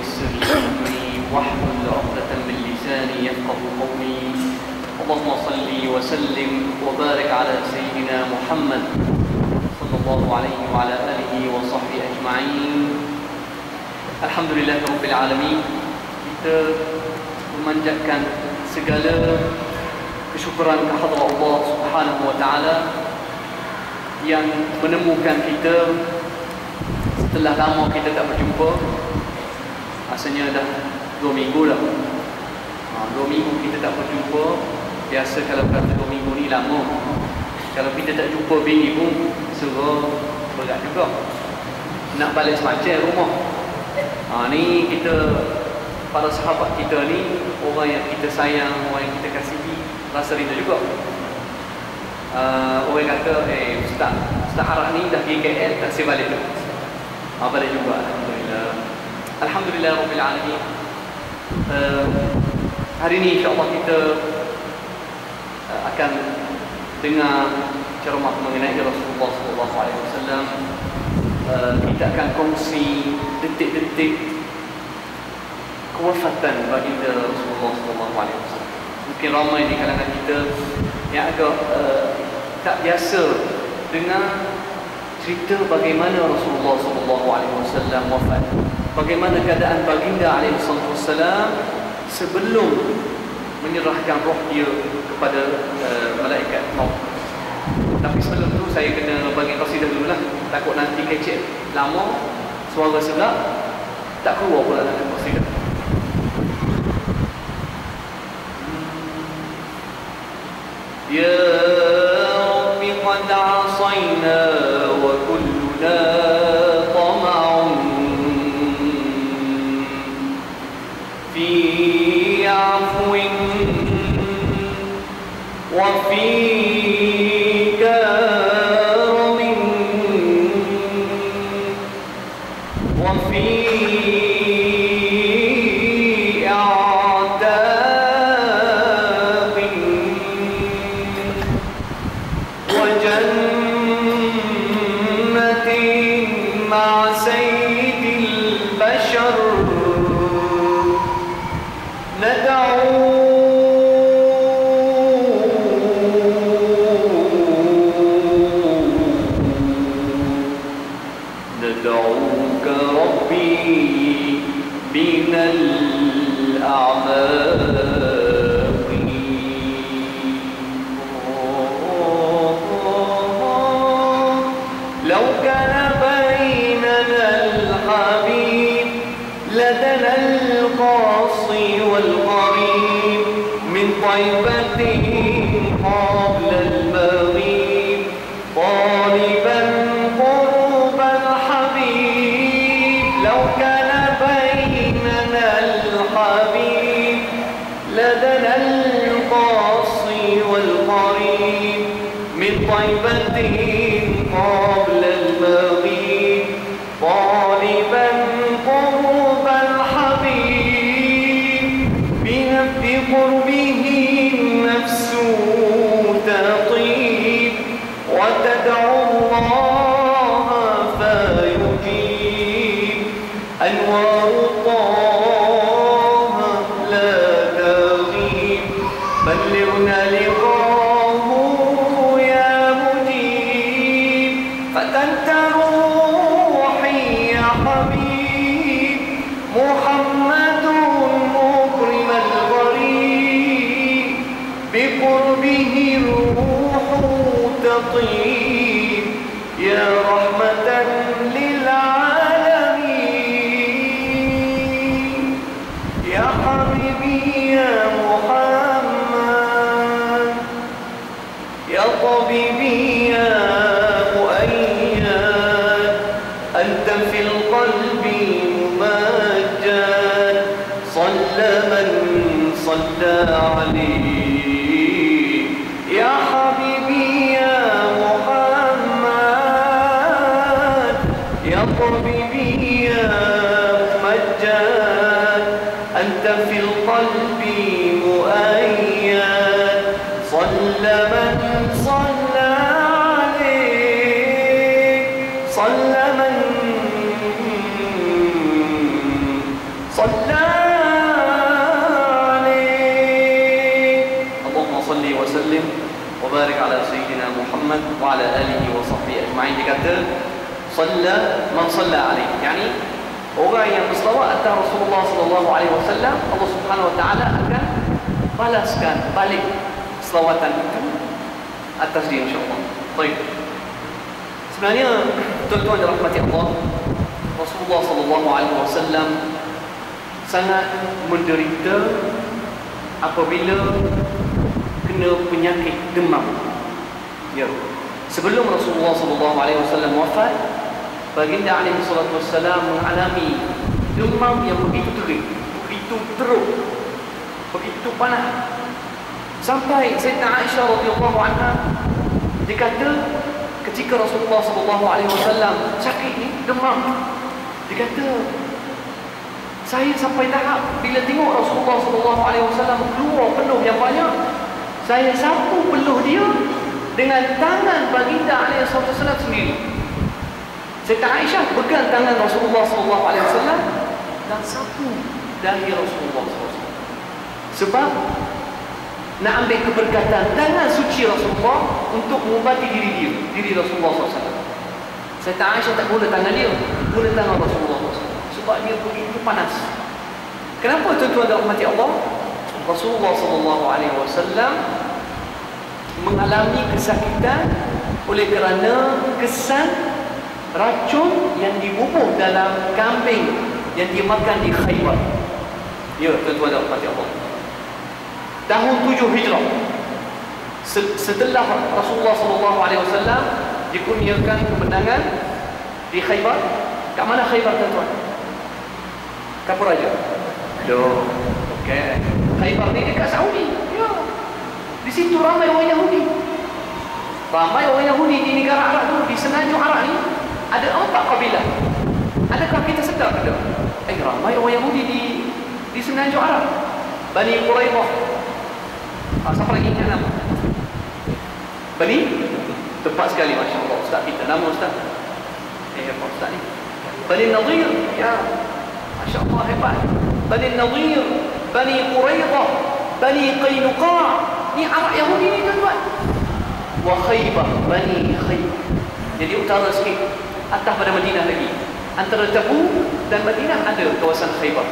ويسر لي أمري واحلل عقدة من لساني يفقه قولي. اللهم صل وسلم وبارك على سيدنا محمد صلى الله عليه وعلى آله وصحبه أجمعين. الحمد لله رب العالمين. Kita memanjatkan segala kesyukuran kehadrat Allah Subhanahu wa taala yang menemukan kita setelah lama kita tak berjumpa. Rasanya dah dua minggu dah ha, dua minggu kita tak berjumpa biasa kalau kata dua minggu ni lama. Kalau kita tak jumpa bini pun suruh berat juga. Nak balik semacam rumah. Ha, ni kita para sahabat kita ni orang yang kita sayang, orang yang kita kasihi rasa rindu juga. Uh, orang kata eh ustaz ustaz harap ni dah pergi KL tak saya balik tu. Ha, balik juga Alhamdulillah Alhamdulillah Rabbil Alamin uh, hari ni insyaAllah kita uh, akan dengar ceramah mengenai Rasulullah SAW uh, kita akan kongsi detik-detik kewafatan baginda Rasulullah SAW. Mungkin ramai di kalangan kita yang agak uh, tak biasa dengar cerita bagaimana Rasulullah SAW wafat. Bagaimana keadaan baginda SAW sebelum menyerahkan roh dia kepada uh, malaikat maut. Tapi sebelum tu saya kena bagi qasidah dulu lah. Takut nanti kecek lama suara sebelah tak keluar pula dalam طيبته kata salla man salla alaihi yani orang yang berselawat atas Rasulullah sallallahu alaihi wasallam Allah Subhanahu wa taala akan balaskan balik selawatan itu atas dia insyaallah. Baik. Sebenarnya tuan-tuan dan rahmati Allah Rasulullah sallallahu alaihi wasallam sangat menderita apabila kena penyakit demam. Ya. Sebelum Rasulullah sallallahu alaihi wasallam wafat, baginda alaihi salatu wasallam mengalami demam yang begitu terik, begitu teruk, begitu panas. Sampai Sayyidina Aisyah radhiyallahu anha dikata ketika Rasulullah sallallahu alaihi wasallam sakit ni demam dia kata saya sampai tahap bila tengok Rasulullah sallallahu alaihi wasallam keluar peluh yang banyak saya sapu peluh dia dengan tangan baginda alaihi wasallam sendiri Sayyidina Aisyah pegang tangan Rasulullah sallallahu alaihi wasallam dan sapu dahi Rasulullah SAW. Sebab nak ambil keberkatan tangan suci Rasulullah untuk mengubati diri dia, diri Rasulullah SAW. Sayyidina Aisyah tak guna tangan dia, guna tangan Rasulullah SAW. Sebab dia begitu panas. Kenapa tuan-tuan dan rahmati Allah? Rasulullah SAW mengalami kesakitan oleh kerana kesan racun yang dibubuh dalam kambing yang dimakan di Khaybar. Ya, tuan-tuan dan rahmati Allah. Tahun 7 Hijrah. Setelah Rasulullah SAW dikurniakan kemenangan di Khaybar. Kat mana Khaybar tuan-tuan? Kapur Raja. Loh, okey. Khaybar ni dekat Saudi. Di situ ramai orang Yahudi. Ramai orang Yahudi di negara Arab tu, di semenanjung Arab ni ada empat kabilah. Adakah kita sedar ada? Eh, ramai orang Yahudi di di semenanjung Arab. Bani Quraidah. Ah, siapa lagi ingat nama? Bani? Tepat sekali, Masya Allah. Ustaz kita. Nama Ustaz? Eh, apa Ustaz ni? Bani Nadir. Ya. Masya Allah, hebat. Bani Nadir. Bani Quraidah. Bani Qaynuqa. Ni Arab Yahudi ni tuan-tuan. Wa Khaybar. Bani Khaybar. Jadi utara sikit. Atas pada Madinah lagi. Antara Tabu dan Madinah ada kawasan Khaybar.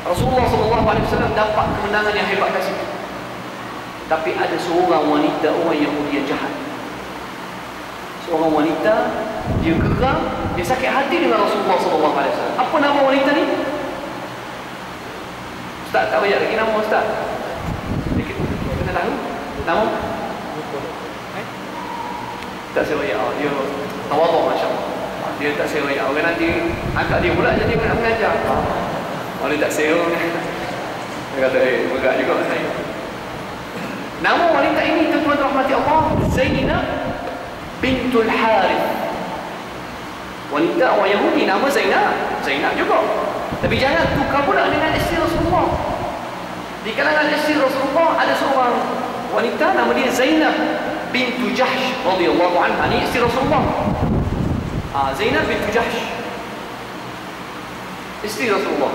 Rasulullah SAW dapat kemenangan yang hebat kat situ. Tapi ada seorang wanita, orang Yahudi yang jahat. Seorang wanita, dia geram, dia sakit hati dengan Rasulullah SAW. Apa nama wanita ni? Ustaz tak banyak lagi nama Ustaz. Nama? Eh? Tak saya banyak. Oh, dia tawaduk Masya Allah. Dia tak saya banyak. Orang nanti angkat dia pula jadi nak mengajar. Orang dia tak sewa Dia kata, eh, bergerak juga saya. Nama wanita ini, tuan-tuan rahmati Allah, Zainab bintul Harith. Wanita orang Yahudi, nama Zainab. Zainab juga. Tapi jangan tukar pula dengan isteri Rasulullah. Di kalangan isteri Rasulullah, ada seorang wanita, nama dia Zainab bintu Jahsh radhiyallahu anha. Ini isteri Rasulullah. Ah, Zainab bintu Jahsh. Isteri Rasulullah.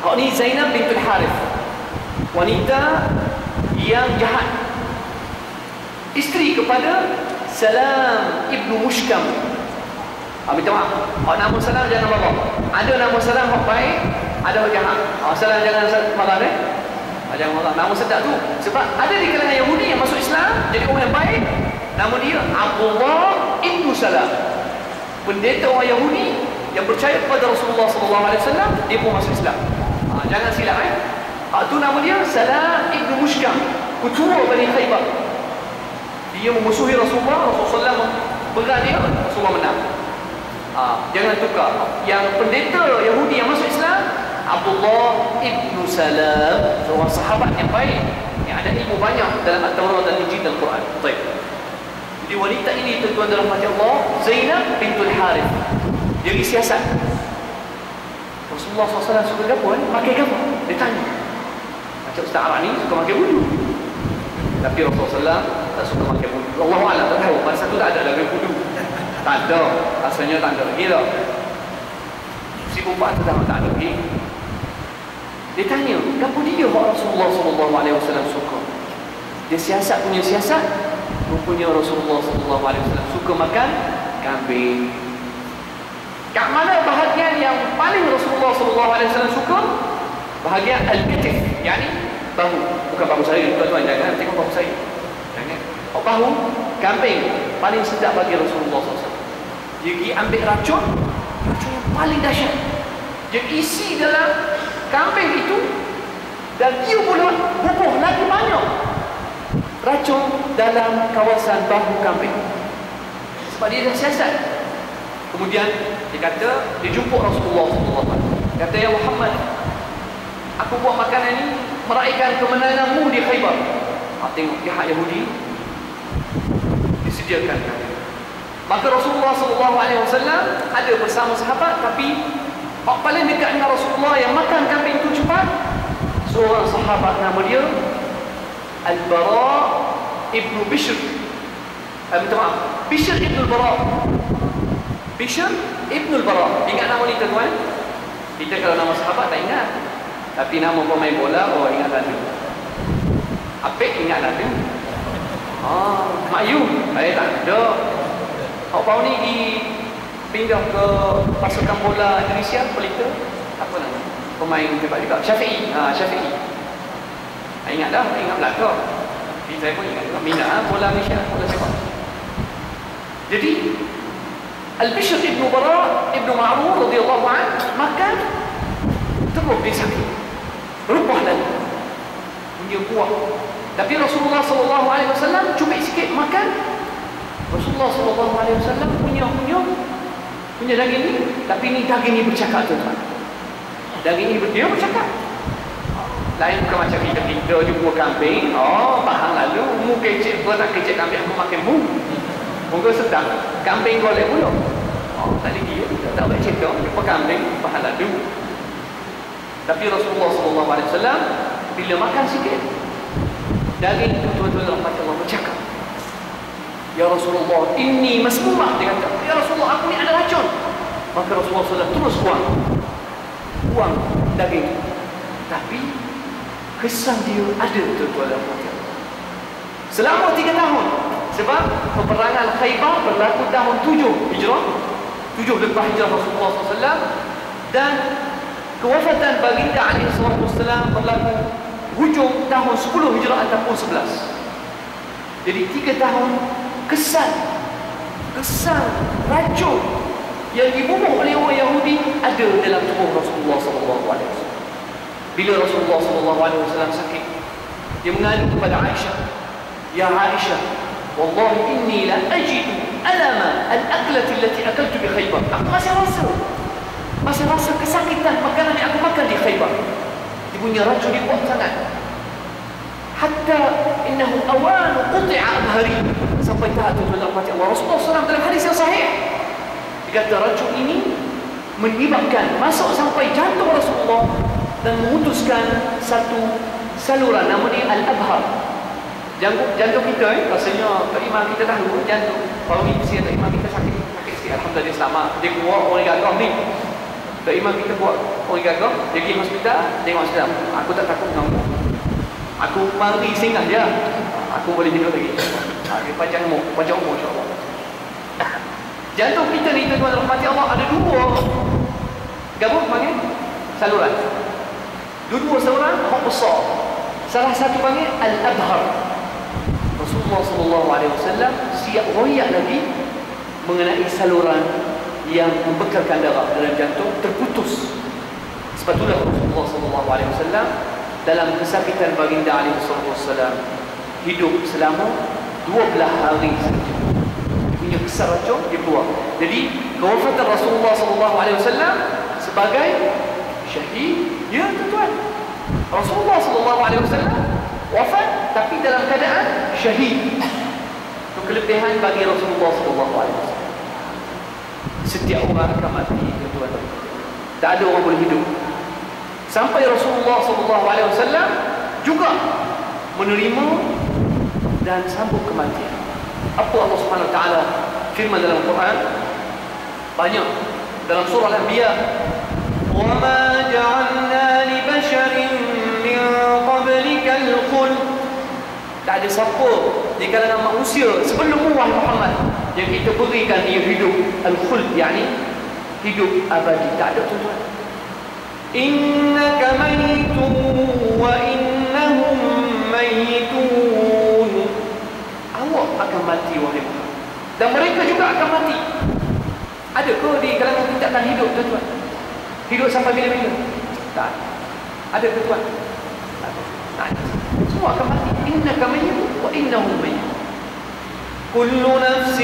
Hak ni Zainab bintul Harith. Wanita yang jahat. Isteri kepada Salam ibnu Mushkam. Ah, minta maaf. Nama Salam jangan marah. Ada nama Salam hak baik, ada hak jahat. Ah, Salam jangan marah eh. Ah, jangan marah. Nama sedap tu. Sebab ada di kalangan Yahudi yang masuk Islam jadi orang yang baik. Nama dia Abdullah ibnu Salam. Pendeta orang Yahudi yang percaya kepada Rasulullah SAW, dia pun masuk Islam. Ha, jangan silap eh. Ha, tu nama dia Salam Ibn Mushkam. Ketua Bani Khaybar. Dia memusuhi Rasulullah, Rasulullah SAW berat dia, Rasulullah menang. Ha, jangan tukar. Yang pendeta Yahudi yang masuk Islam, Abdullah Ibn Salam, seorang sahabat yang baik, yang ada ilmu banyak dalam At-Tawrah dan Injil dan Quran. Baik. Jadi wanita ini tuan-tuan dalam hati Allah, Zainab bintul Harith. Jadi siasat. Rasulullah SAW suka eh? Pakai apa? Dia tanya. Macam Ustaz Arab ni suka pakai bulu. Tapi Rasulullah SAW tak suka pakai bulu. Allah Allah tak tahu. Masa tu tak ada lagi bulu. Tak ada. Rasanya tak ada lagi lah. Si perempuan tu tak ada lagi. Dia tanya, kenapa dia buat Rasulullah SAW suka? Dia siasat punya siasat, rupanya Rasulullah SAW suka makan kambing. Kat mana bahagian yang paling Rasulullah SAW suka? Bahagian al-kitif, yakni bahu. Bukan bahu saya, tuan-tuan jangan tengok bahu saya. Jangan. Oh, bahu kambing paling sedap bagi Rasulullah SAW. Dia pergi ambil racun, racun yang paling dahsyat. Dia isi dalam kambing itu dan dia pula bubuh lagi banyak racun dalam kawasan bahu kambing. Sebab dia dah siasat. Kemudian dia kata, dia jumpa Rasulullah SAW. Kata, Ya Muhammad, aku buat makanan ini meraihkan kemenanganmu di Khaybar. Ha, tengok pihak Yahudi disediakan Maka Rasulullah SAW ada bersama sahabat tapi Pak paling dekat dengan Rasulullah yang makan kambing itu cepat seorang sahabat nama dia Al-Bara Ibnu Bishr. Eh, minta maaf Bishr Ibnu Al-Bara. Bishr Ibnu Al-Bara. Ingat nama ni tuan kita kalau nama sahabat tak ingat. Tapi nama pemain bola oh ingat lalu Apik ingat lalu ah, Mak Yu. Saya tak ada baru ni di pindah ke pasukan bola Indonesia pelita apa nama? Pemain hebat juga. Syafi'i ha Syafi'i ingat dah ingat belaka tapi saya pun ingat juga. Minat ha, bola Malaysia bola sepak. Jadi Al-Bishr Ibn Bara Ibn Ma'rur radhiyallahu an makan terus dia sakit rupah lagi punya kuah tapi Rasulullah sallallahu alaihi wasallam cubit sikit makan. Rasulullah sallallahu alaihi wasallam punya punya punya daging ni tapi ni daging ni bercakap tuan. Daging ni dia bercakap. Lain bukan macam kita kita jumpa kambing. Oh faham lalu mu kecek pun nak kecek kambing aku makan mu mungkin sedang. Kambing golek pula oh tadi dia tak boleh cerita jumpa kambing faham lalu tapi Rasulullah SAW bila makan sikit daging itu tuan-tuan Allah bercakap Ya Rasulullah, ini masmumah dia kata. Ya Rasulullah, aku ni ada racun. Maka Rasulullah SAW terus buang. Buang daging. Tapi, kesan dia ada tuan-tuan dan puan Selama tiga tahun. Sebab peperangan Khaybar berlaku tahun tujuh hijrah. Tujuh lepas hijrah Rasulullah SAW. Dan kewafatan baginda alaihi wasallam berlaku hujung tahun 10 hijrah ataupun 11. Jadi tiga tahun kesan kesan racun yang dibunuh oleh orang Yahudi ada dalam tubuh Rasulullah SAW. Bila Rasulullah SAW sakit, dia mengadu kepada Aisyah, Ya Aisyah, Wallahi inni la ajidu alama al-aklati allati akaltu bi Khaybar. Aku masih rasa, masih rasa kesakitan makanan yang aku makan di Khaybar. Dia punya racun dia kuat sangat. Hatta innahu awan quti'a abhari sampai tahap tu dalam hati Allah. Rasulullah SAW dalam hadis yang sahih. Dia kata racun ini menyebabkan masuk sampai jantung Rasulullah dan memutuskan satu saluran. Nama dia Al-Abhar. Jantung, jantung kita eh, rasanya Pak Imam kita tahu jantung. Baru ni mesti Pak Imam kita sakit. Sakit sikit. Alhamdulillah selamat. Dia keluar orang gagah ni. Pak Imam kita buat orang gagah dia pergi hospital tengok sedang aku tak takut dengan aku mari singgah dia aku boleh hidup lagi. Ha, dia panjang umur. Panjang umur insyaAllah. Jantung kita ni tuan-tuan rahmati Allah ada dua. Gabung panggil. Saluran dua-dua saluran hak besar. Salah satu panggil Al-Abhar. Rasulullah SAW siap royak lagi mengenai saluran yang membekalkan darah dalam jantung terputus. Sebab itulah Rasulullah SAW dalam kesakitan baginda alaihi wasallam hidup selama 12 hari saja. Punya kesal racun dia keluar. Jadi kewafatan Rasulullah sallallahu alaihi wasallam sebagai syahid ya tuan. Rasulullah sallallahu alaihi wasallam wafat tapi dalam keadaan syahid. Itu kelebihan bagi Rasulullah sallallahu alaihi wasallam. Setiap orang akan mati tuan. Tak ada orang boleh hidup. Sampai Rasulullah wasallam juga menerima dan sambung kematian. Apa Allah Subhanahu wa taala firman dalam Quran? Banyak dalam surah Al-Anbiya. "Wa ma ja'alna li basharin min qablika al-khuld." Tak ada siapa di kalangan manusia sebelum Muhammad yang kita berikan dia hidup al-khuld yakni hidup abadi tak ada tuan-tuan innaka maytun wa innahum maytun awak akan mati wahai Muhammad dan mereka juga akan mati ada ke di kalangan kita akan hidup tuan-tuan hidup sampai bila-bila tak ada ke tuan tak ada semua akan mati innaka maytun wa innahum maytun كل نفس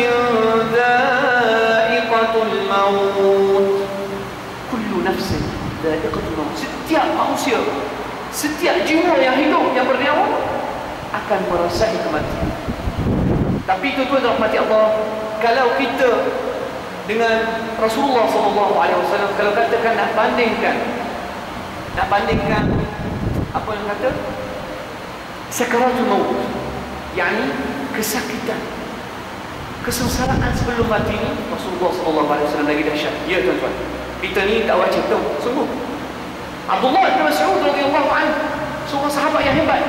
ذائقة الموت كل نفس dan ada keturunan. setiap manusia setiap jiwa yang hidup yang bernyawa akan merasai kematian. Tapi itu tuan rahmat Allah kalau kita dengan Rasulullah sallallahu alaihi wasallam kalau katakan nak bandingkan nak bandingkan apa yang kata? Sakaratul maut yakni kesakitan kesengsaraan sebelum mati ini Rasulullah sallallahu alaihi wasallam lagi dahsyat. Ya tuan-tuan kita ni tak wajib tahu sungguh. Abdullah bin Mas'ud radhiyallahu anhu seorang sahabat yang hebat.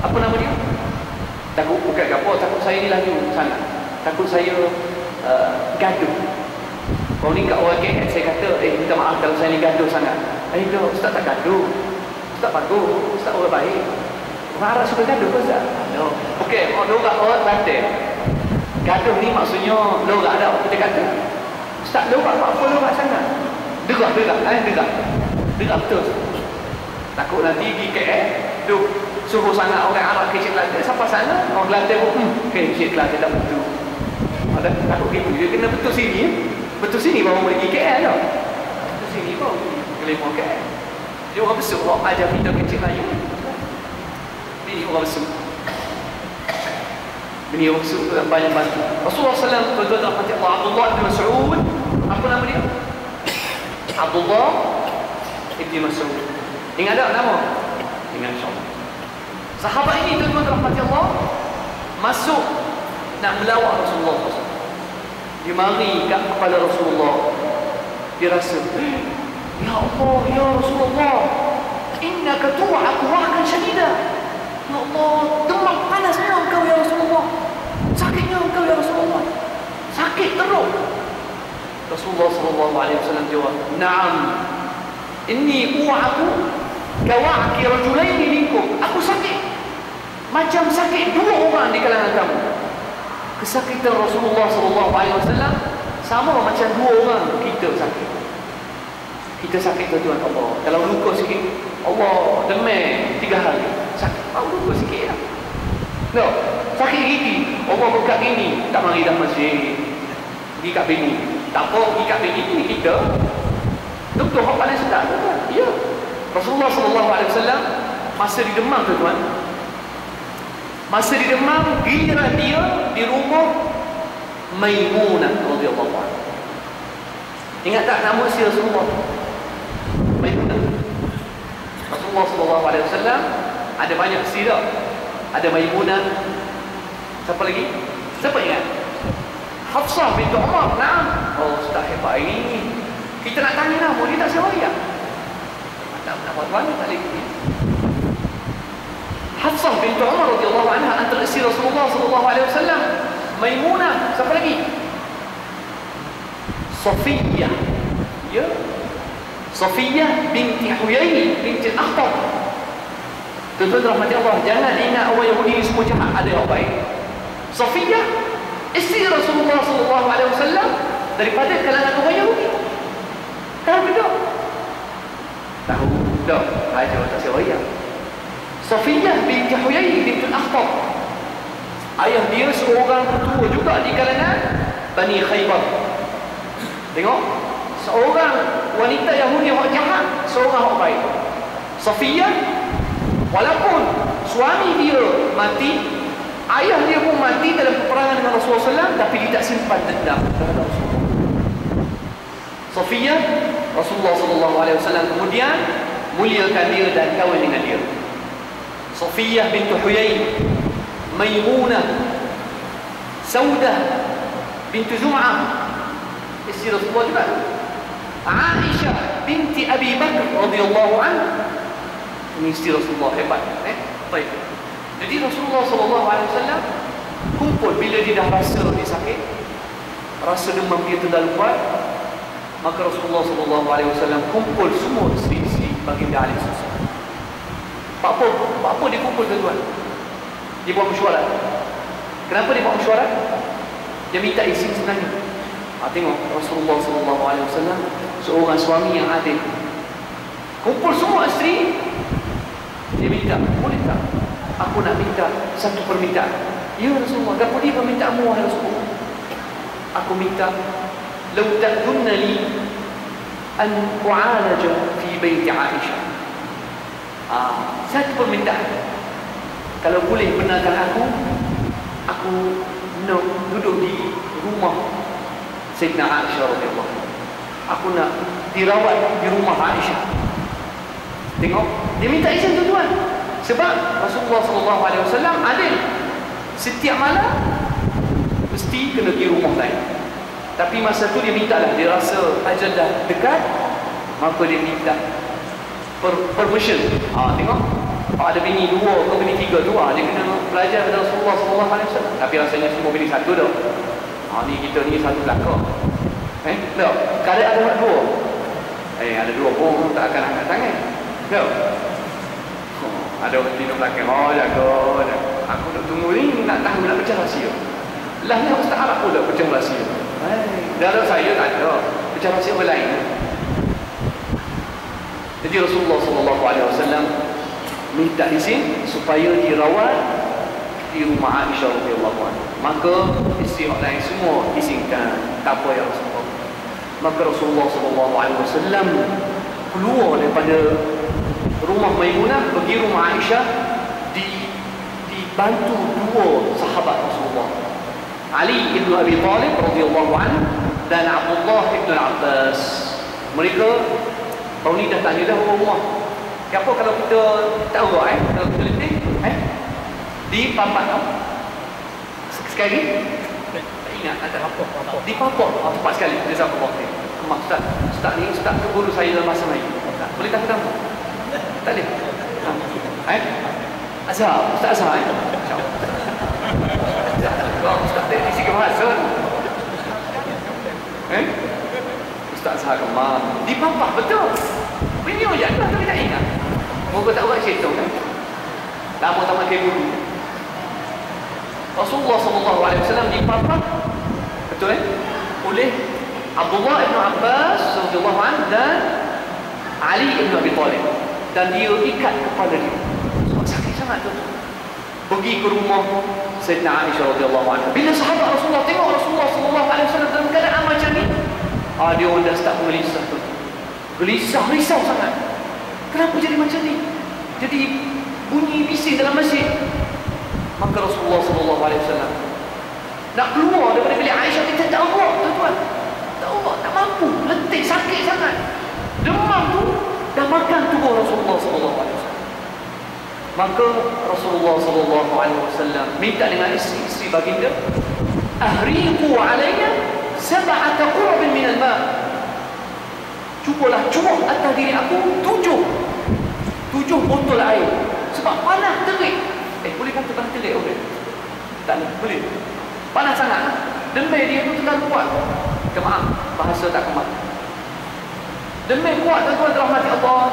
Apa nama dia? Takut bukan apa takut saya ni lagi sangat takut saya uh, gaduh. Kalau ni kat orang KL saya kata eh minta maaf kalau saya ni gaduh sangat eh tu ustaz tak gaduh. Ustaz bagus. Ustaz orang baik. Orang Arab suka gaduh ke ustaz? No. ok orang orang Kelantan gaduh ni maksudnya lorak dah. Kita kata Ustaz lorak apa lorak sangat derak derak eh derak derak betul. Takut nanti pergi KL duk suruh sangat orang Arab kecil Kelantan sampai sana? Orang Kelantan pun hmm kecil Kelantan tak betul. Ada takut gitu. Dia kena betul sini betul sini baru pergi KL tau betul sini baru kelima KL dia orang besar orang ajar kita kecil Melayu ini orang besar. Beliau banyak bantu. Rasulullah SAW tuan-tuan Allah bin Mas'ud. Apa nama dia? Abdullah bin Mas'ud ingat tak nama? ingat insyaAllah sahabat ini tuan-tuan rahmati Allah masuk nak melawat Rasulullah dia mari kat kepala Rasulullah dia rasa Ya Allah, Ya Rasulullah Innaka tu'aku wa'akan syadidah Ya Allah, demam panasnya engkau ya Rasulullah. Sakitnya engkau ya Rasulullah. Sakit teruk. Rasulullah sallallahu alaihi wasallam jawab, "Na'am. Inni u'aku kawa'ki rajulaini minkum." Aku sakit. Macam sakit dua orang di kalangan kamu. Kesakitan Rasulullah sallallahu alaihi wasallam sama macam dua orang kita sakit. Kita sakit tuan Allah. Kalau luka sikit, Allah demam tiga hari. Sakit. Aku lupa sikit lah. No. Sakit gigi. Allah buka gini. Tak mari dah masjid. Pergi kat bini. Tak apa pergi kat ni kita. Doktor apa paling sedap. Ya. Rasulullah SAW masa di Demam tu tuan. Masa di Demam, giliran dia di rumah Maimunah radhiyallahu anha. Ingat tak nama si Rasulullah? Maimunah. Rasulullah sallallahu alaihi wasallam ada banyak sirah. Ada Maimunah. Siapa lagi? Siapa ingat? Hafsah binti Umar. Naam. Oh, sudah hebat ini. Kita nak tanya nama dia tak sewa ya. Tak nak buat mana tak lagi. Hafsah binti Umar radhiyallahu anha antara isteri Rasulullah sallallahu alaihi wasallam. Maimunah. Siapa lagi? Safiyah. Ya. Safiyah binti Huyai binti Akhtar. Tuan-tuan rahmati Allah, jangan ingat orang Yahudi ini semua jahat, ada yang baik. Safiyah, isteri Rasulullah sallallahu alaihi wasallam daripada kalangan orang Yahudi. Tahu ke tak? Tahu. Tak. Aja tak ya. Safiyah binti Huyai binti Akhtar. Ayah dia seorang ketua juga di kalangan Bani Khaybar. Tengok, seorang wanita Yahudi yang jahat, seorang yang baik. Safiyah walaupun suami dia mati, ayah dia pun mati dalam peperangan dengan Rasulullah SAW, tapi dia tak simpan dendam terhadap Rasulullah. Safiyah, Rasulullah SAW kemudian muliakan dia dan kahwin dengan dia. Safiyah bintu Huyai, Maimunah, Saudah bintu Zum'ah, isteri Rasulullah juga. Aisyah binti Abi Bakr radhiyallahu anhu ini isteri Rasulullah hebat eh baik jadi Rasulullah wasallam kumpul bila dia dah rasa dia sakit rasa demam dia terlalu kuat maka Rasulullah wasallam kumpul semua isteri-isteri baginda Ali Pak apa? Pak apa dia kumpul tuan-tuan? Dia buat mesyuarat. Kenapa dia buat mesyuarat? Dia minta izin sebenarnya. Ha, tengok Rasulullah wasallam seorang suami yang adil. Kumpul semua isteri dia minta, boleh tak? aku nak minta satu permintaan. Ya Rasulullah, dapat dia permintaanmu wahai Rasulullah. Aku minta lau ta'dunna li an u'alaja fi bait Aisyah. Ah, satu permintaan. Kalau boleh benarkan aku aku nak duduk di rumah Sayyidina Aisyah radhiyallahu Aku nak dirawat di rumah Aisyah. Tengok, dia minta izin tuan-tuan sebab Rasulullah wasallam adil setiap malam mesti kena pergi rumah lain tapi masa tu dia minta lah, dia rasa ajal dah dekat, maka dia minta per permission. Ha, tengok. Ha, ada bini dua ke bini tiga dua, dia kena belajar dari Rasulullah sallallahu alaihi wasallam. Tapi rasanya semua bini satu dah. Ha, ni kita ni satu belakang. Eh, tak. Kalau ada dua. Eh, ada dua pun tak akan angkat tangan. Tak. Ada orang tidur belakang. Oh, jaga. Aku nak tunggu ni nak tahu nak pecah rahsia. Lah ni Ustaz Arab pun pecah rahsia. Dalam saya tak ada Bicara siapa lain Jadi Rasulullah SAW Minta izin Supaya dirawat Di rumah Aisyah radhiyallahu anha. Maka isteri orang lain semua izinkan Tak apa ya Rasulullah Maka Rasulullah SAW Keluar daripada Rumah Maimunah Pergi rumah Aisyah di Dibantu dua sahabat Rasulullah Ali ibn Abi Talib radhiyallahu anhu dan Abdullah ibn Abbas. Mereka tahun ni dah tanya dah rumah. Kenapa kalau kita tahu eh kalau kita letih eh di papat tau. Sekali tak ingat ada apa. Di papat oh, tepat sekali dia sama waktu. Mak ustaz, ustaz ni ustaz ke guru saya dalam masa ni. Boleh tak tahu? Tak boleh. Ha. Eh? Azhar, Ustaz Azhar. Eh? Ustaz tak isi kemasa Eh? Ustaz kemar Di pampah betul Ini ojak tu tapi tak ingat Moga tak buat syaitan kan Lama tak makan guru Rasulullah SAW di pampah Betul eh? Oleh Abdullah ibn Abbas anhu dan Ali ibn Abi Talib dan dia ikat kepala dia. Sebab sakit sangat tu. Pergi ke rumah Sayyidina Aisyah radhiyallahu. Bila sahabat Rasulullah tengok Rasulullah sallallahu alaihi wasallam dalam keadaan macam ni, ah dia orang dah start gelisah tu. Gelisah, risau sangat. Kenapa jadi macam ni? Jadi bunyi bising dalam masjid. Maka Rasulullah sallallahu alaihi wasallam nak keluar daripada bilik Aisyah kita tak buat tuan-tuan. Tak buat, tak mampu, letih, sakit sangat. Demam tu dah makan tubuh Rasulullah sallallahu alaihi wasallam. Maka Rasulullah sallallahu alaihi wasallam minta dengan isteri-isteri baginda, "Ahriqu alayya sab'ata qurab min al-ma'." Cubalah cuba atas diri aku tujuh tujuh botol air sebab panas terik. Eh boleh kata panas terik okey. Tak boleh. Panas sangat. Demam dia tu terlalu kuat. Kemaaf, bahasa tak kemat. Demam kuat tuan-tuan rahmati Allah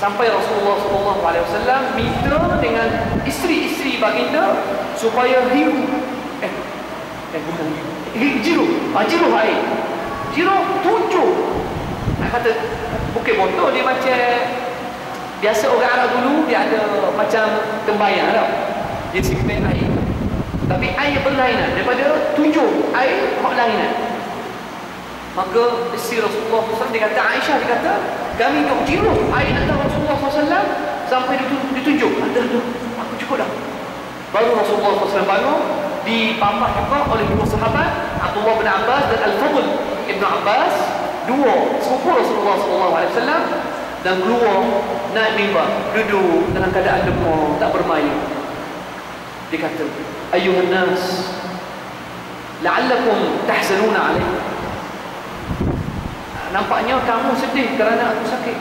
sampai Rasulullah wasallam minta dengan isteri-isteri baginda supaya hiu eh eh bukan hiu jiru ah jiru air. Jiru tujuh. Nak kata bukit botol dia macam biasa orang Arab dulu dia ada macam tembayang tau dia simpan air. Tapi air berlainan daripada tujuh air hak lainan maka isteri Rasulullah SAW dia kata Aisyah dia kata kami duk jiruh air atas Rasulullah SAW sampai ditunjuk. Ada tu. Aku cukup dah. Baru Rasulullah SAW bangun dipampah juga oleh dua sahabat Abdullah bin Abbas dan Al-Fadl Ibn Abbas. Dua sepupu Rasulullah SAW dan keluar naik mimbar duduk dalam keadaan demam tak bermain. Dia kata ayuhan nas la'allakum tahzanuna alaikum nampaknya kamu sedih kerana aku sakit.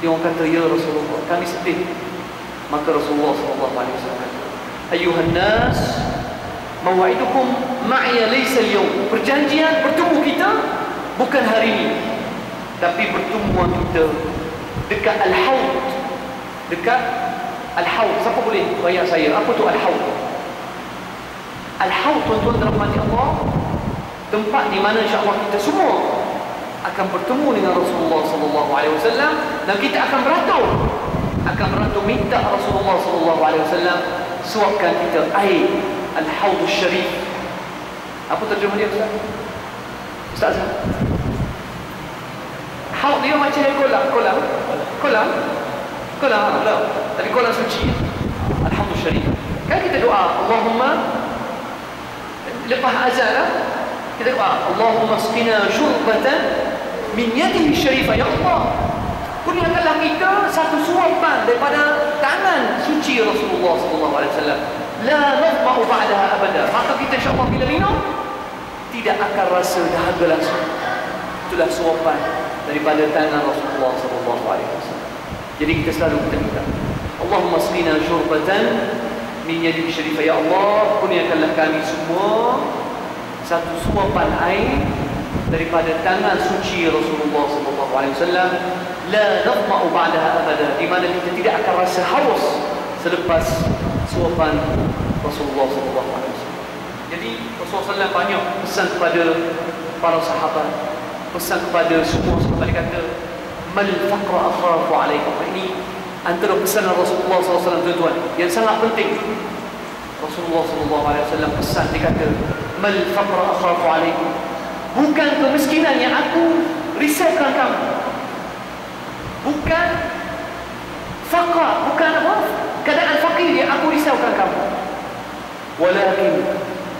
Dia orang kata, ya Rasulullah, kami sedih. Maka Rasulullah SAW kata, Ayuhan nas, Mawaidukum ma'ya laysa al Perjanjian bertemu kita bukan hari ini. Tapi pertemuan kita dekat Al-Haud. Dekat Al-Haud. Siapa boleh bayar saya? Apa tu Al-Haud? Al-Haud tuan-tuan hati Allah tempat di mana insya-Allah kita semua akan bertemu dengan Rasulullah sallallahu alaihi wasallam dan kita akan beratur akan beratur minta Rasulullah sallallahu alaihi wasallam suapkan kita air Al-Haud Syarif. Apa terjemah dia Ustaz? Ustaz? Haud dia macam kolam, kolam. Kolam. Kolam, kolam. Tapi kolam suci. Al-Haud Syarif. Kan kita doa, Allahumma lepas azan kita doa, Allahumma sqina syurbatan min yadihi syarifah ya Allah. Kurniakanlah kita satu suapan daripada tangan suci Rasulullah sallallahu alaihi wasallam. La nadma'u ba'daha abada. Maka kita insya-Allah bila minum tidak akan rasa dahaga langsung. Itulah suapan daripada tangan Rasulullah sallallahu alaihi wasallam. Jadi kita selalu kita minta Allahumma sqina syurbatan min yadi syarifah ya Allah kurniakanlah kami semua satu suapan air daripada tangan suci Rasulullah sallallahu alaihi wasallam la nadma'u ba'daha abada di mana kita tidak akan rasa haus selepas suapan Rasulullah sallallahu alaihi wasallam. Jadi Rasulullah SAW banyak pesan kepada para sahabat, pesan kepada semua sahabat dia kata mal faqra akhafu alaikum. Ini antara pesan Rasulullah SAW tuan-tuan yang sangat penting. Rasulullah SAW pesan dia kata mal faqra akhafu alaikum. Bukan kemiskinan yang aku risaukan kamu. Bukan faqra, bukan apa? keadaan fakir yang aku risaukan kamu walakin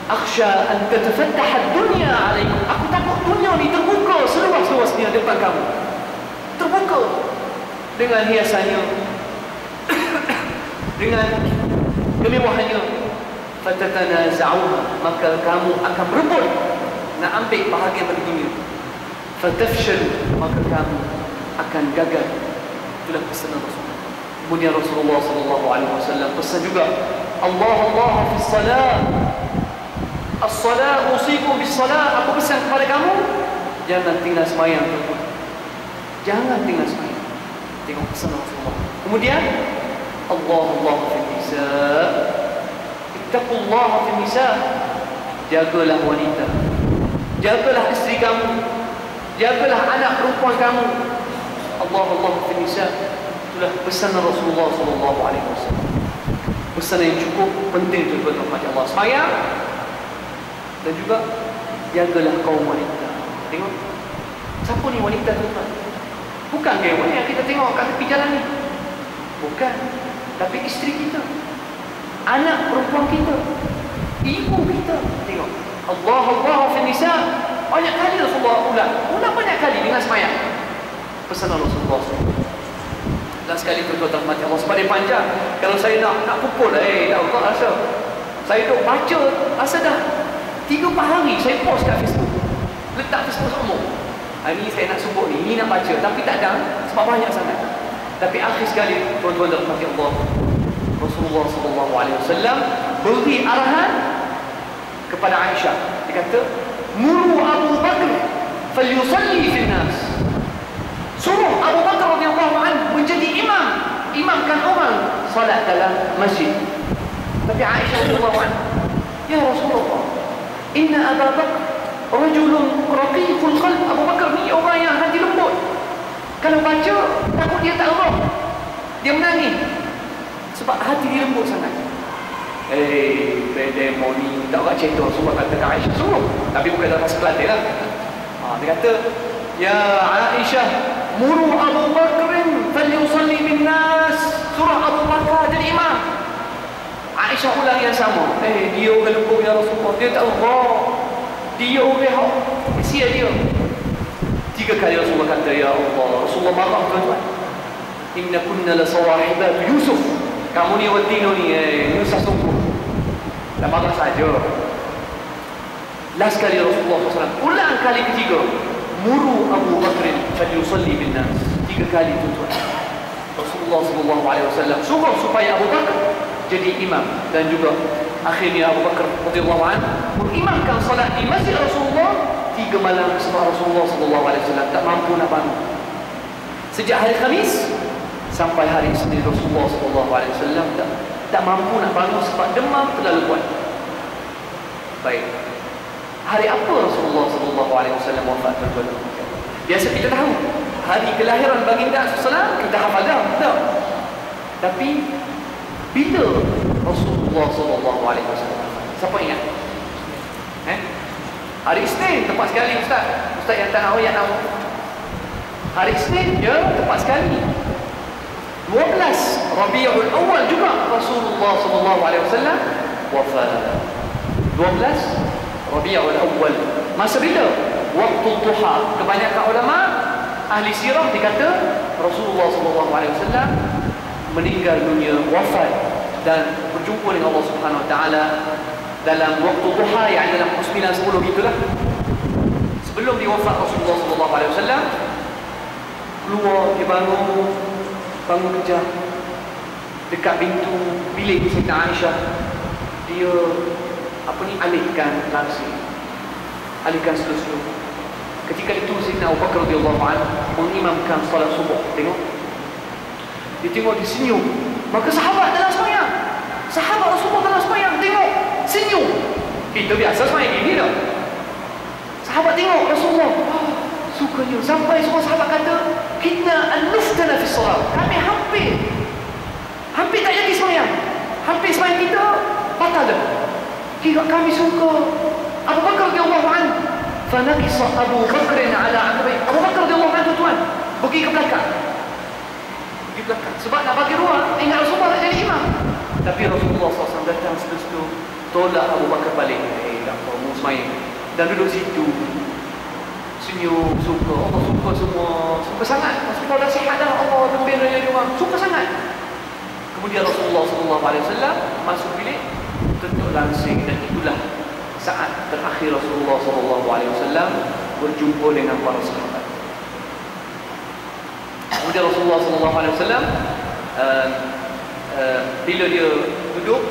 akhsha an tatafattaha dunya alaikum aku takut dunia ni terbuka seluas-luasnya depan kamu terbuka dengan hiasannya dengan kemewahannya fatatanaza'uha maka kamu akan berebut nak ambil bahagian dari dunia fatafshal maka kamu akan gagal itulah pesanan Rasulullah Kemudian Rasulullah sallallahu alaihi wasallam pesan juga Allah Allah fi salat. As-salat usikum bis salat. Aku pesan kepada kamu jangan tinggal sembahyang. Jangan tinggal sembahyang. Tengok pesan Rasulullah. Kemudian Allah Allah fi nisa. Ittaqullah fi nisa. Jagalah wanita. Jagalah isteri kamu. Jagalah anak perempuan kamu. Allah Allah fi nisa itulah pesan Rasulullah sallallahu alaihi wasallam. Pesan yang cukup penting untuk rahmat Allah. Semaya dan juga jagalah kaum wanita. Tengok. Siapa ni wanita tuan? Bukan dewan yang kita tengok kat tepi jalan ni. Bukan. Tapi isteri kita. Anak perempuan kita. Ibu kita. Tengok. Allah Allah fi nisa. Banyak kali Rasulullah ulang. Ulang banyak kali dengan semayang. Pesan Rasulullah. Dan sekali tu tuan mati Allah dia panjang. Kalau saya nak nak pukul, eh tak Allah rasa. Saya duk baca, rasa dah tiga empat hari saya post kat Facebook. Letak Facebook semua. Hari ni saya nak sebut ni, ni nak baca. Tapi tak ada, sebab banyak sangat. Tapi akhir sekali, tuan-tuan dan mati Allah. Rasulullah SAW beri arahan kepada Aisyah. Dia kata, Muru Abu Bakr, falyusalli fil nas. Suruh Abu Bakar radhiyallahu anhu menjadi imam, imamkan orang salat dalam masjid. Tapi Aisyah radhiyallahu anha, "Ya Rasulullah, inna Abu Bakar rajulun raqiqul qalb." Abu Bakar ni orang yang hati lembut. Kalau baca, takut dia tak Allah. Dia menangis. Sebab hati dia lembut sangat. Eh, hey, mau ni tak orang cerita Rasulullah kata ke Aisyah suruh. Tapi bukan dalam sekelantik lah. Ha, dia kata, Ya Aisyah, muru Abu Bakr falyusalli bin nas. Surah Abu Bakar jadi imam. Aisyah ulang yang sama. Eh, dia orang lembut ya Rasulullah. Dia tak Allah. Dia orang hak. Sia dia. Tiga kali Rasulullah kata, Ya Allah. Rasulullah marah tuan-tuan. Inna kunna la sawahibat Yusuf. Kamu ni watino ni. Eh, Yusuf sungguh. Dah marah saja. Last kali Rasulullah SAW. Ulang kali ketiga muru Abu Bakr falyusalli bin nas tiga kali tuan Rasulullah wasallam suruh supaya Abu Bakar jadi imam dan juga akhirnya Abu radhiyallahu anhu mengimamkan solat di masjid Rasulullah tiga malam sebab Rasulullah wasallam tak mampu nak bangun sejak hari Khamis sampai hari Isnin Rasulullah wasallam tak tak mampu nak bangun sebab demam terlalu kuat. Baik. Hari apa Rasulullah sallallahu alaihi wasallam wafat tuan biasa kita tahu. Hari kelahiran baginda sallallahu kita hafal dah tak tapi bila Rasulullah sallallahu alaihi wasallam siapa ingat? Eh? Hari Isnin tepat sekali Ustaz. Ustaz yang tak nak yang nak. Hari Isnin ya tepat sekali. 12 Rabiul Awal juga Rasulullah sallallahu alaihi wasallam wafat. 12 Rabiul Awal. Masa bila? Waktu duha. Kebanyakan ulama ahli sirah dikata Rasulullah sallallahu alaihi wasallam meninggal dunia wafat dan berjumpa dengan Allah Subhanahu wa taala dalam waktu duha yang dalam pukul 9 10 gitulah sebelum diwafat Rasulullah sallallahu alaihi wasallam keluar dia bangun bangun kejap dekat pintu bilik Siti Aisyah. Dia apa ni alihkan langsung alihkan seluruh ketika itu Sayyidina Abu Bakar radhiyallahu anhu mengimamkan solat subuh. Tengok. Dia tengok dia senyum. Maka sahabat dalam sembahyang sahabat Rasulullah dalam sembahyang tengok. Senyum. Itu biasa semayang ini dah. Sahabat tengok Rasulullah. Oh, sukanya. Sampai semua sahabat kata, kita anuftana fi salat. Kami hampir. Hampir tak jadi semayang. Hampir semayang kita, batal dah. Kira kami suka. Abu Bakar radhiyallahu anhu. Fanakisa Abu Bakr ala akabai. Abu Bakar radhiyallahu anhu tuan. Pergi ke belakang. Pergi belakang. Sebab nak bagi ruang, ingat Rasulullah tak jadi imam. Tapi Rasulullah SAW datang setelah tolak Abu Bakar balik eh tak apa mu semain dan duduk situ senyum suka. Allah suka semua. Suka sangat. Rasulullah dah sihat dah. Allah gembira dia rumah suka sangat. Kemudian Rasulullah SAW masuk bilik tunjuk langsing dan itulah saat terakhir Rasulullah SAW berjumpa dengan para sahabat. Kemudian Rasulullah SAW uh, uh, bila dia duduk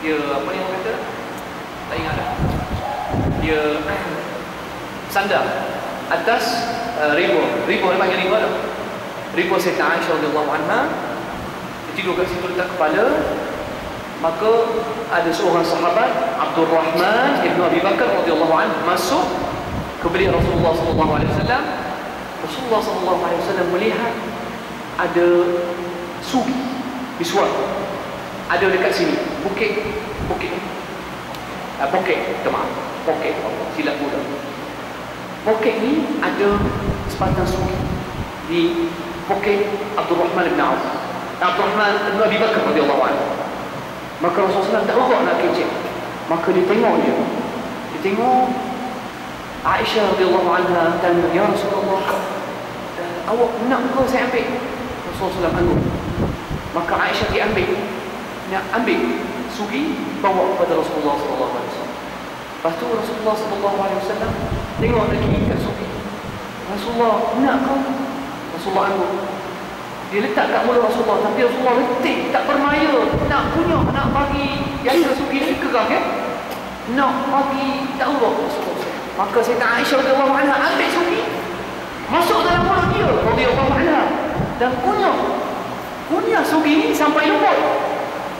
dia apa orang kata? Tak ingat dah. Dia sandar. Atas uh, ribu ribu dia panggil ribu dah ribu Sayyidina Aisyah radhiyallahu anha. Dia tidur kat situ letak kepala. Maka ada seorang sahabat Abdul Rahman Ibn Abi Bakar radhiyallahu anhu masuk ke bilik Rasulullah sallallahu alaihi wasallam. Rasulullah sallallahu alaihi wasallam melihat ada sugi miswak ada dekat sini. Bukit. Bukit. Uh, bukit teman bukit. Silap muda bukit ni ada sebatang sungai di bukit Abdul Rahman bin Auf. Abdul Rahman bin Abi Bakar radhiyallahu anhu. Maka Rasulullah tak urut nak kecek maka dia tengok dia. Dia tengok Aisyah radhiyallahu anha tanya ya Rasulullah awak nak ke saya ambil? Rasulullah SAW maka Aisyah diambil nak ambil sugi bawa kepada Rasulullah sallallahu alaihi wasallam. Lepas tu Rasulullah sallallahu alaihi wasallam tengok lagi kat sugi. Rasulullah nak kau? Rasulullah ambil. Dia letak kat mulut Rasulullah tapi Rasulullah letik tak permaya nak punya nak bagi yang sugi ni kerang eh. Nak bagi tak urut Rasulullah. Maka saya tak Aisyah radhiyallahu anha ambil sugi masuk dalam mulut dia radhiyallahu anha dan kunyah kunyah sugi ni sampai lembut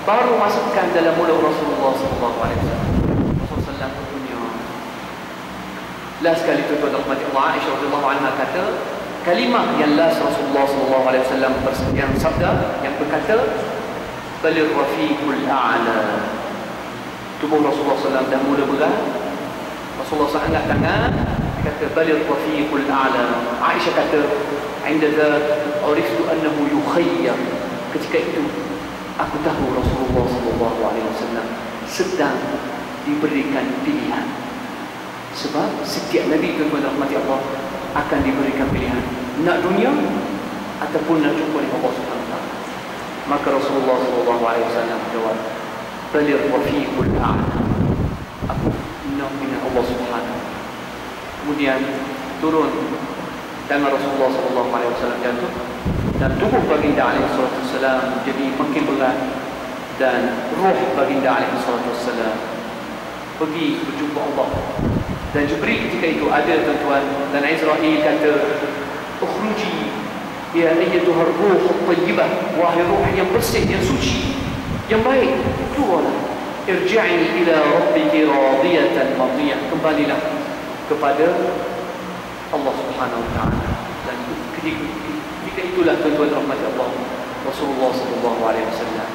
baru masukkan dalam mulut Rasulullah wasallam. Rasulullah sallallahu punya. Last sekali tuan-tuan rahmati Allah Aisyah radhiyallahu anha kata kalimah yang last Rasulullah sallallahu alaihi wasallam yang sabda yang berkata balir rafiqul a'la. Tubuh Rasulullah sallallahu dah mula berat Rasulullah sallallahu angkat tangan dia kata balir rafiqul a'la. Aisyah kata عند ذلك عرفت أنه يخير ketika itu aku tahu Rasulullah sallallahu alaihi wasallam sedang diberikan pilihan. Sebab setiap nabi itu rahmati Allah akan diberikan pilihan nak dunia ataupun nak jumpa dengan Allah Subhanahu wa. Maka Rasulullah sallallahu alaihi wasallam menjawab, "Balir rafiqul a'la." Aku nak dengan Allah Subhanahu. Kemudian turun tangan Rasulullah sallallahu alaihi wasallam jatuh dan tubuh baginda alaihi salatu wasalam jadi makin berat dan roh baginda alaihi salatu wassalam pergi berjumpa Allah dan Jibril ketika itu ada tuan-tuan dan Israel kata ukhruji ya ayyatuhar ruh tayyibah. Wahai roh yang bersih yang suci yang baik keluarlah. Irji'i ila rabbiki radiyatan madiyah kembalilah kepada Allah Subhanahu wa taala. Dan ketika, itulah tuan-tuan rahmat Allah Rasulullah sallallahu alaihi wasallam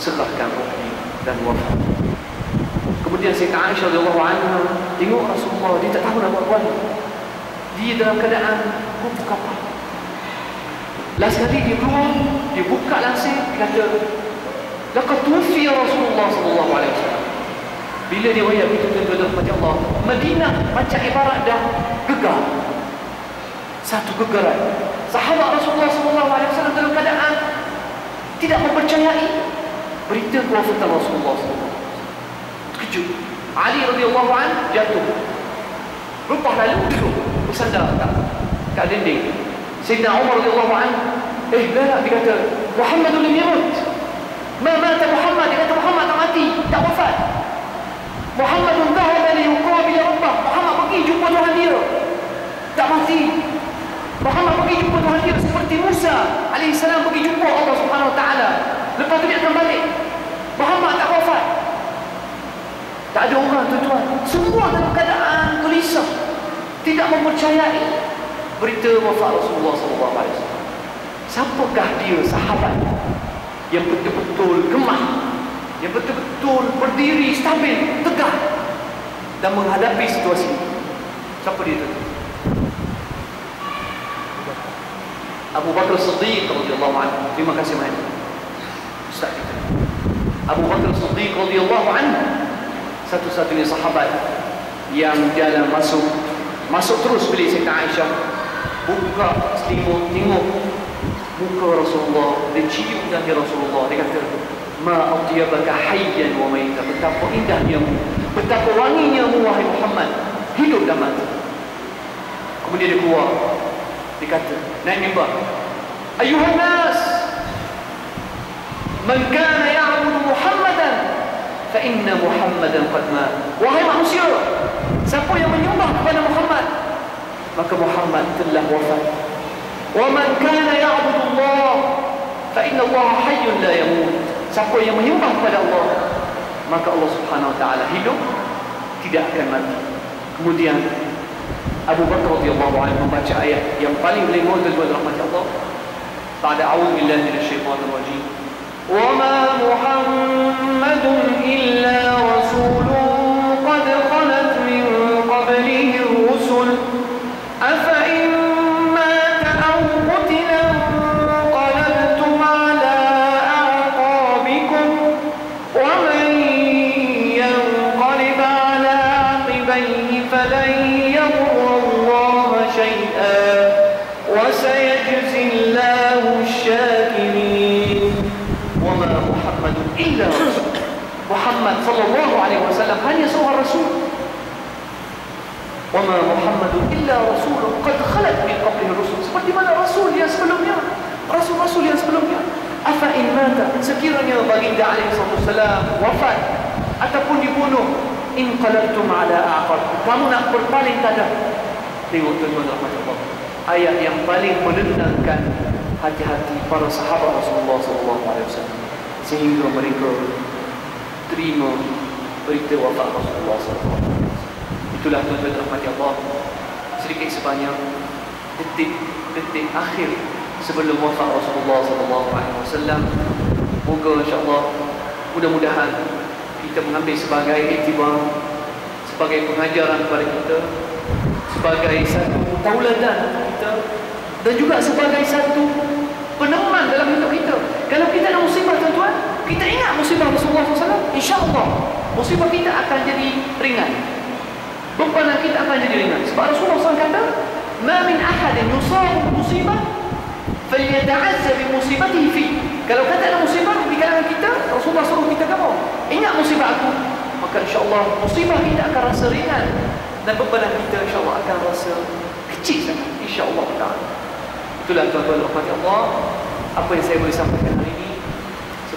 serahkan rohnya dan wafat kemudian Sayyidina Aisyah radhiyallahu anha tengok Rasulullah dia tak tahu nak buat apa dia dalam keadaan kupu kapal last kali dia keluar dia buka langsir dia kata laqad tuwfi Rasulullah sallallahu alaihi wasallam. Bila dia wayang itu tuan-tuan rahmat Allah Madinah macam ibarat dah gegar. Satu gegaran. Sahabat Rasulullah SAW dalam keadaan tidak mempercayai berita kewafatan Rasulullah SAW. Terkejut. Ali radhiyallahu an jatuh. Rupah lalu duduk bersandar kat, kat dinding. Sayyidina Umar radhiyallahu an eh dah dia kata Muhammad lam yamut. Ma mata Muhammad dia kata Muhammad tak mati, tak wafat. Muhammad dhahaba li yuqabil rabbah. Muhammad pergi jumpa Tuhan dia. Tak mati. Muhammad pergi jumpa Tuhan dia seperti Musa alaihi salam pergi jumpa Allah Subhanahu wa taala. Lepas tu dia akan balik. Muhammad tak wafat. Tak ada orang tuan-tuan. Semua dalam keadaan gelisah. Tidak mempercayai berita wafat Rasulullah wasallam. Siapakah dia sahabat yang betul-betul gemah, yang betul-betul berdiri stabil, tegak dan menghadapi situasi. Siapa dia tu? Abu Bakar Siddiq radhiyallahu anhu. Terima kasih banyak. Ustaz kita. Abu Bakar Siddiq radhiyallahu anhu satu-satunya sahabat yang jalan masuk masuk terus bilik Sayyidina Aisyah. Buka selimut tengok muka Rasulullah dia cium dahi Rasulullah. Dia kata ma atyabaka hayyan wa maita betapa indahnya betapa wanginya wahai Muhammad. Hidup dan mati. Kemudian dia keluar. Dia kata naik mimbar. Ayuhan nas man kana fa inna muhammadan qad mat wahai manusia siapa yang menyembah kepada Muhammad? Maka Muhammad telah wafat. Wa man kana ya'budu Allah fa inna Allah hayyun la yamut. Siapa yang menyembah kepada Allah maka Allah Subhanahu wa taala hidup tidak akan mati. Kemudian Abu Bakar radhiyallahu anhu membaca ayat yang paling beliau tuan rahmat Allah. Pada a'udzu billahi minasyaitonir rajim wa ma muhammadun illa صلى الله عليه وسلم هل يسوها الرسول؟ وما محمد إلا رسول قد خلت من قبله الرسل. سبت لماذا رسول يا؟ سبلوميا رسول رسول يا؟ سبلوميا أفإن مات سكيرا يا بغيد عليه الصلاة والسلام وفاة أتكون يكونوا انقلبتم على أعقر kamu nak berpaling tak ada tengok tuan rahmat Allah ayat yang paling menenangkan hati-hati para sahabat Rasulullah SAW sehingga mereka terima berita wafat Rasulullah wasallam. Itulah tuan-tuan rahmat Allah. Sedikit sebanyak detik-detik akhir sebelum wafat Rasulullah wasallam moga insyaallah mudah-mudahan kita mengambil sebagai iktibar sebagai pengajaran kepada kita sebagai satu tauladan kita dan juga sebagai satu peneman dalam hidup kita. Kalau kita ada musibah tuan-tuan kita ingat musibah Rasulullah SAW insyaAllah musibah kita akan jadi ringan. Bebanan kita akan jadi ringan. Sebab Rasulullah SAW kata ma min ahadin yusabu musibah falyata'azza bi musibatihi fi. Kalau kata ada musibah di kalangan kita Rasulullah suruh kita apa ingat musibah aku maka insyaAllah musibah kita akan rasa ringan dan bebanan kita insyaAllah akan rasa kecil sangat insyaAllah itulah tuan-tuan Allah apa yang saya boleh sampaikan hari ini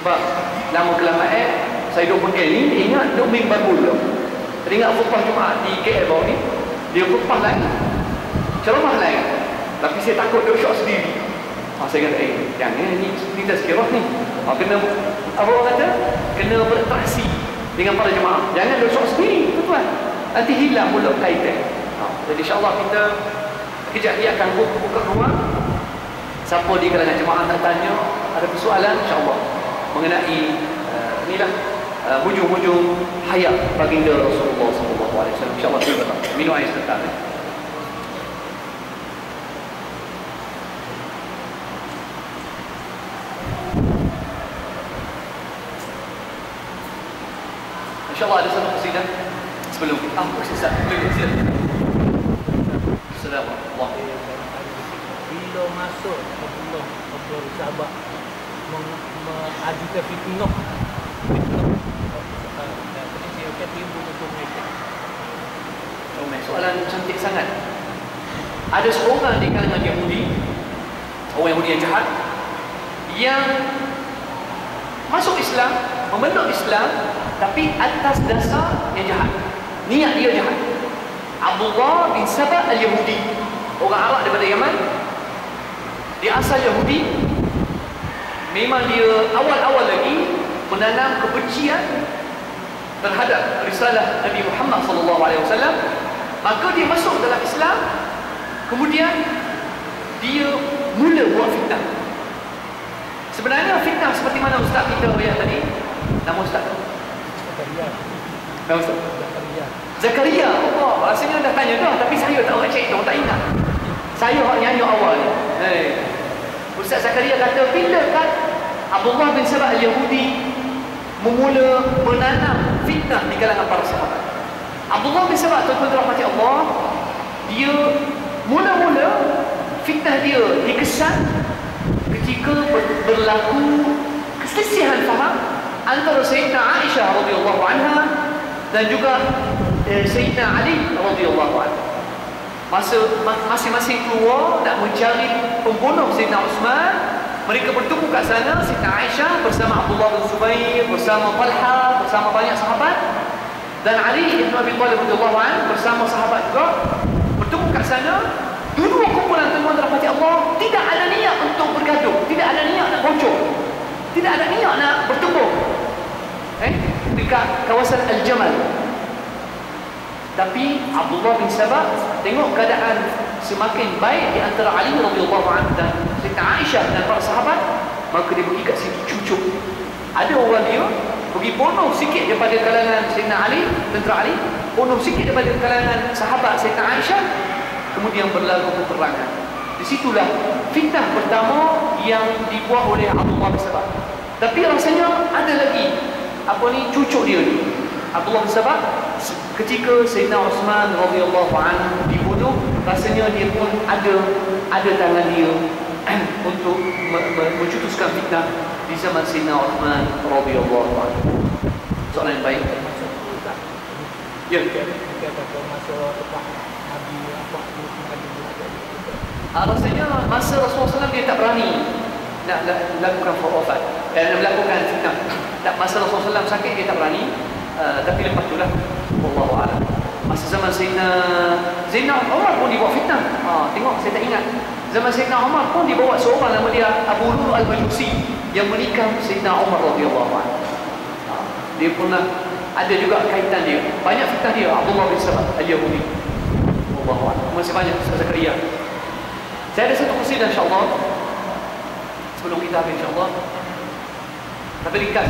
Sebab lama kelamaan eh, saya duduk pergi ni, ingat duduk minggu baru dulu. Teringat khutbah Jumaat di KL bawah ni, dia khutbah lain. Ceramah lain. Tapi saya takut duduk syok sendiri. Ha, saya kata, eh, jangan ni, ni tazkirah ni. Ha, kena, apa orang kata? Kena berinteraksi dengan para jemaah. Jangan duduk syok sendiri, tuan-tuan. Nanti hilang pula kaitan. Ha, jadi insyaAllah kita kejap ni akan buka ruang. Siapa di kalangan jemaah nak tanya, ada persoalan, insyaAllah. Mengenai, uh, inilah, uh, hujung-hujung hayat baginda Rasulullah SAW. InsyaAllah kita minum air sebentar. Eh. InsyaAllah ada satu kesidah sebelum kita. Ah, sisa. Sila. Assalamualaikum. Bila masuk Abdullah Abdul Sahabat mengajukan fitnah Jadi dia kata ibu untuk mereka. Soalan cantik sangat. Ada seorang di kalangan Yahudi, orang Yahudi yang jahat, yang masuk Islam, memeluk Islam, tapi atas dasar yang jahat. Niat dia jahat. Abdullah bin Sabah al-Yahudi, orang Arab daripada Yaman, dia asal Yahudi, memang dia awal-awal lagi menanam kebencian terhadap risalah Nabi Muhammad sallallahu alaihi wasallam. Maka dia masuk dalam Islam kemudian dia mula buat fitnah. Sebenarnya fitnah seperti mana ustaz kita bayar tadi? Nama ustaz Zakaria. Nama ustaz? Zakaria. Zakaria. Allah rasanya dah tanya dah tapi saya tak nak cek tak ingat. Saya hak nyanyi awal ni. Hey. Ustaz Zakaria kata bila kan Abdullah bin Sabah al-Yahudi memula menanam fitnah di kalangan para sahabat. Abdullah bin Sabah tuan-tuan rahmati Allah, dia mula-mula fitnah dia dikesan ketika ber- berlaku keselisihan faham antara Sayyidina Aisyah radhiyallahu anha dan juga eh, Sayyidina Ali radhiyallahu anhu. Masa ma- masing-masing keluar nak mencari pembunuh Sayyidina Uthman mereka bertemu kat sana Siti Aisyah bersama Abdullah bin Zubair bersama Talha bersama banyak sahabat. Dan Ali bin Abi radhiyallahu anhu bersama sahabat juga bertemu kat sana. Dua kumpulan tuan rahmati Allah tidak ada niat untuk bergaduh tidak ada niat nak bocor tidak ada niat nak bertemu. Eh dekat kawasan Al-Jamal tapi Abdullah bin Sabah tengok keadaan semakin baik di antara Ali radhiyallahu anhu dan Siti Aisyah dan para sahabat, maka dia pergi kat situ cucuk. Ada orang dia pergi bunuh sikit daripada kalangan Sayyidina Ali, tentera Ali, bunuh sikit daripada kalangan sahabat Sayyidina Aisyah, kemudian berlalu peperangan. Di situlah fitnah pertama yang dibuat oleh Abdullah bin Sabah. Tapi rasanya ada lagi apa ni cucuk dia ni. Abdullah bin Sabah ketika Sayyidina Osman radhiyallahu anhu dibunuh rasanya dia pun ada ada tangan dia untuk me- me- mencetuskan fitnah di zaman Sayyidina Osman radhiyallahu anhu. Soalan yang baik. Ya. Ah, rasanya masa Rasulullah SAW dia tak berani nak, nak lakukan wafat dan nak melakukan fitnah. Tak masa Rasulullah SAW sakit dia tak berani uh, tapi lepas tu lah Wallahu a'lam. Masa zaman Sayyidina Zainal Umar pun dibawa fitnah. Ha, tengok saya tak ingat. Zaman Sayyidina Umar pun dibawa seorang nama dia Abu Nur Al-Majusi yang menikah Sayyidina Umar radhiyallahu. Ha, dia pernah ada juga kaitan dia. Banyak fitnah dia Abdullah bin Sabah Al-Yahudi. Wallahu a'lam. Masih banyak Ustaz Zakaria. Saya ada satu qasidah insya-Allah. Sebelum kita habis insya-Allah. Tapi ringkas.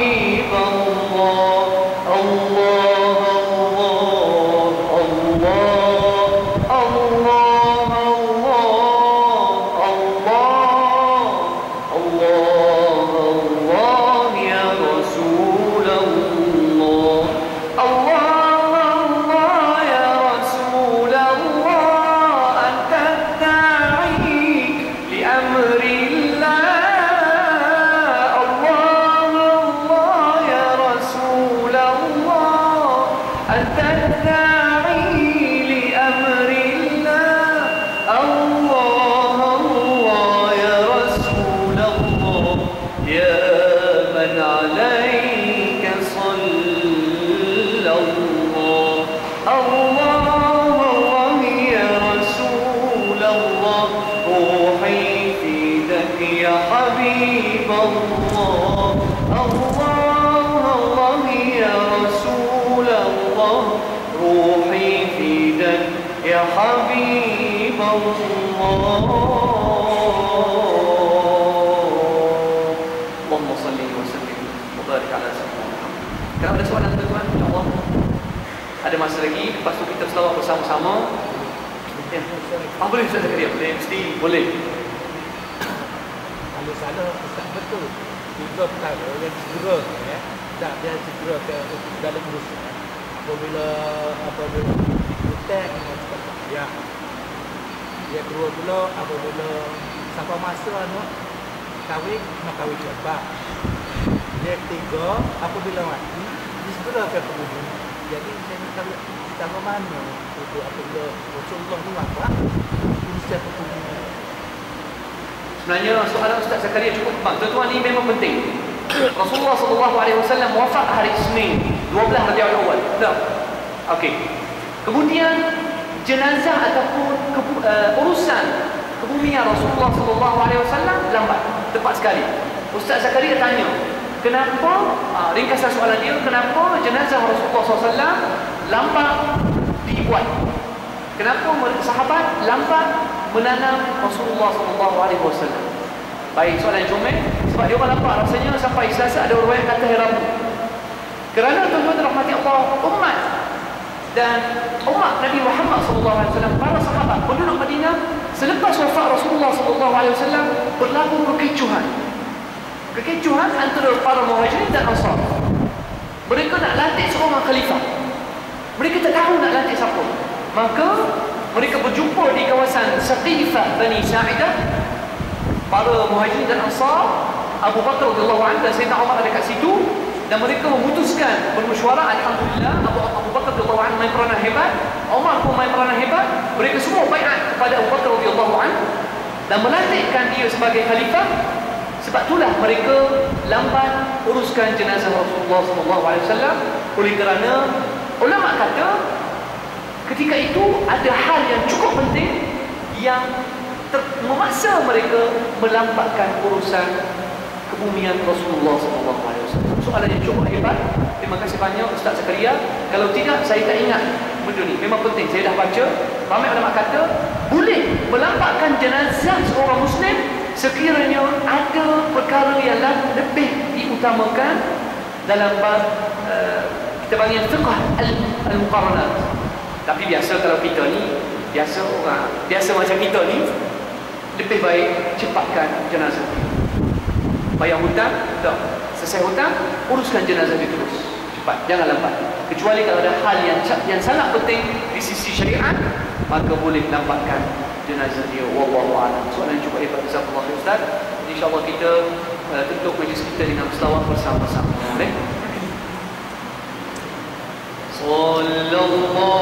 InsyaAllah. Ada masa lagi Lepas tu kita selawat bersama-sama. Ya. Ah, boleh Ustaz Zakaria? Boleh, mesti boleh. Kalau salah Ustaz betul. Tiga perkara yang segera ya. Tak dia segera ke dalam urusan Apabila Apabila Diputek Ya. Yang kedua pula Apabila Sampai masa anak Kahwin Nak kahwin cepat Yang ketiga Apabila mati Disegerakan kemudian Jadi saya nak Kita mana Itu apabila Rasulullah ni wafat Urusan kemudian Sebenarnya soalan Ustaz Zakaria cukup tepat. Tuan-tuan ini memang penting. Rasulullah sallallahu alaihi wasallam wafat hari Isnin 12 Rabiul Awal. Tak. Okey. Kemudian jenazah ataupun kebu- uh, urusan kebumian Rasulullah sallallahu alaihi wasallam lambat. Tepat sekali. Ustaz Zakaria tanya, kenapa uh, ringkasan soalan dia, kenapa jenazah Rasulullah SAW lambat dibuat? Kenapa sahabat lambat menanam Rasulullah wasallam? Baik, soalan comel sebab dia orang lambat rasanya sampai Selasa ada riwayat kata Rabu. Kerana tuan-tuan rahmati Allah umat dan umat Nabi Muhammad wasallam para sahabat penduduk Madinah selepas wafat Rasulullah wasallam berlaku kekecohan. Kekecohan antara para muhajirin dan ansar. Mereka nak lantik seorang khalifah. Mereka tak tahu nak lantik siapa. Maka mereka berjumpa di kawasan Saqifah Bani Sa'idah. Para muhajirin dan ansar, Abu Bakar radhiyallahu anhu dan Sayyidina Umar ada kat situ dan mereka memutuskan bermesyuarat alhamdulillah Abu, Abu Bakar radhiyallahu anhu main peranan hebat, Umar pun main peranan hebat. Mereka semua baiat kepada Abu Bakar radhiyallahu anhu dan melantikkan dia sebagai khalifah sebab itulah mereka lambat uruskan jenazah Rasulullah wasallam oleh kerana ulama kata ketika itu ada hal yang cukup penting yang memaksa mereka melambatkan urusan kebumian Rasulullah wasallam. Soalan yang cukup hebat. Terima kasih banyak Ustaz Zakaria. Kalau tidak saya tak ingat benda ni. Memang penting saya dah baca. Ramai ulama kata boleh melambatkan jenazah seorang muslim sekiranya ada perkara yang lebih diutamakan dalam bab uh, kita panggil fiqh al- al-muqaranat. Tapi biasa kalau kita ni biasa orang biasa macam kita ni lebih baik cepatkan jenazah. Bayar hutang, tak. Selesai hutang, uruskan jenazah dia terus. Cepat, jangan lambat. Kecuali kalau ada hal yang yang sangat penting di sisi syariat, maka boleh lambatkan jenazah dia. Wallahu a'lam. Soalan yang cukup hebat khair Ustaz. Insya-Allah kita uh, tutup majlis kita dengan selawat bersama-sama. Boleh? Sallallahu